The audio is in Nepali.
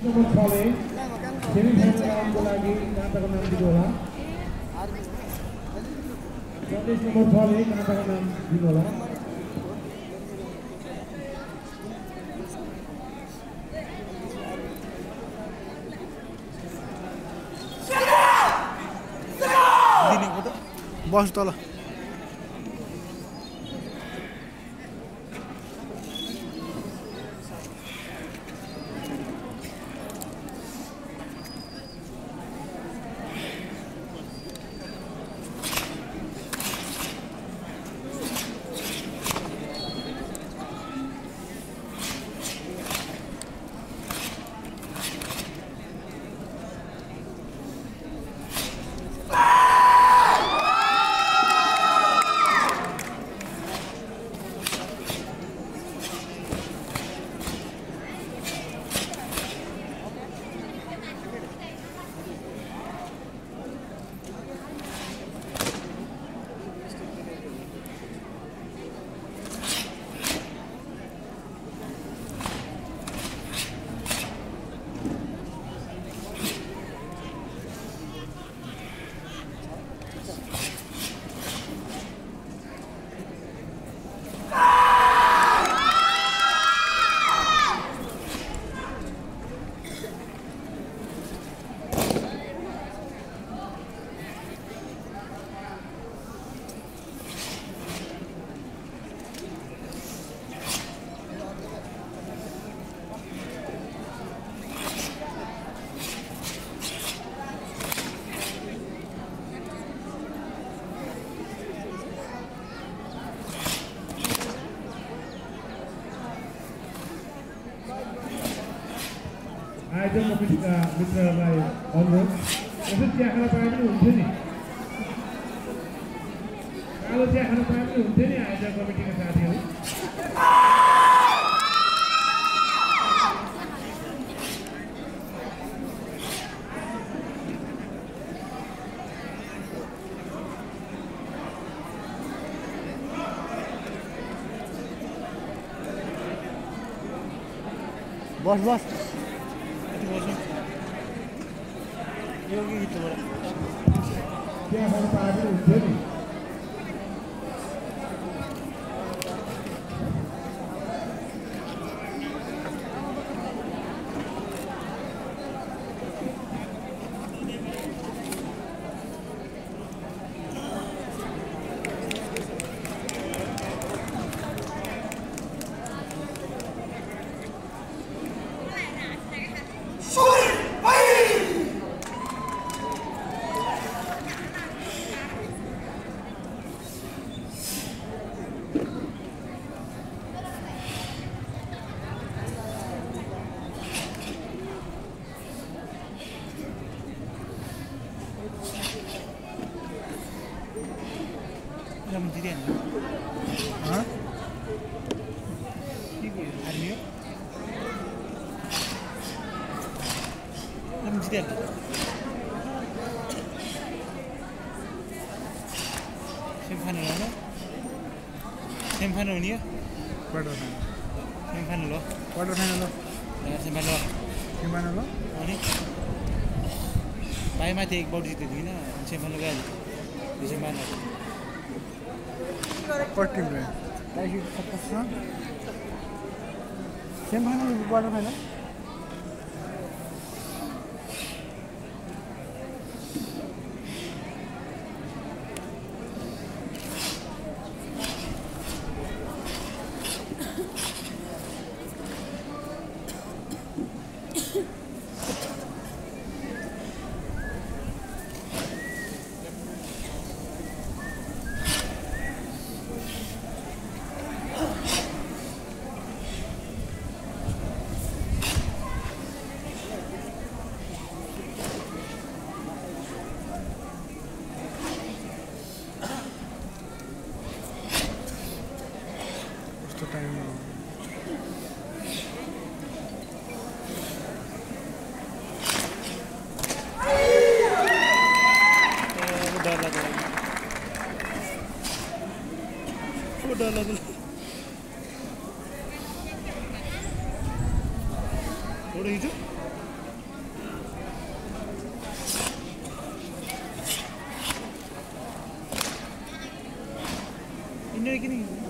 छले लागि नाम बस तल। ఆయన మిత్రులు ఎదురు చేయాల పాయింట్ ఉంటుంది కాలు చేయాల పాయింట్ ఉంటుంది ఆయన కమిటీ సార్ బస్ బస్ 여기 있더라. Sendirian. Hah? Ini hari ni. Yang sendirian. Semifinal mana? Semifinal ni ya? Quarter final Semifinal lo. Quarter final हो Ya semifinal lo. फाइनल हो अनि भाइ माथि एक बाउट जितेको थिइनँ सेमिफाइनल गइहाल्यो यो semifinal Parti mi? Ben şimdi kapatsam. Sen bana bir bu arada ne? ബുദ്ധിമുട്ടല്ലത് ഓടിയിട്ട് ഇന്നൊരിക്കുന്നു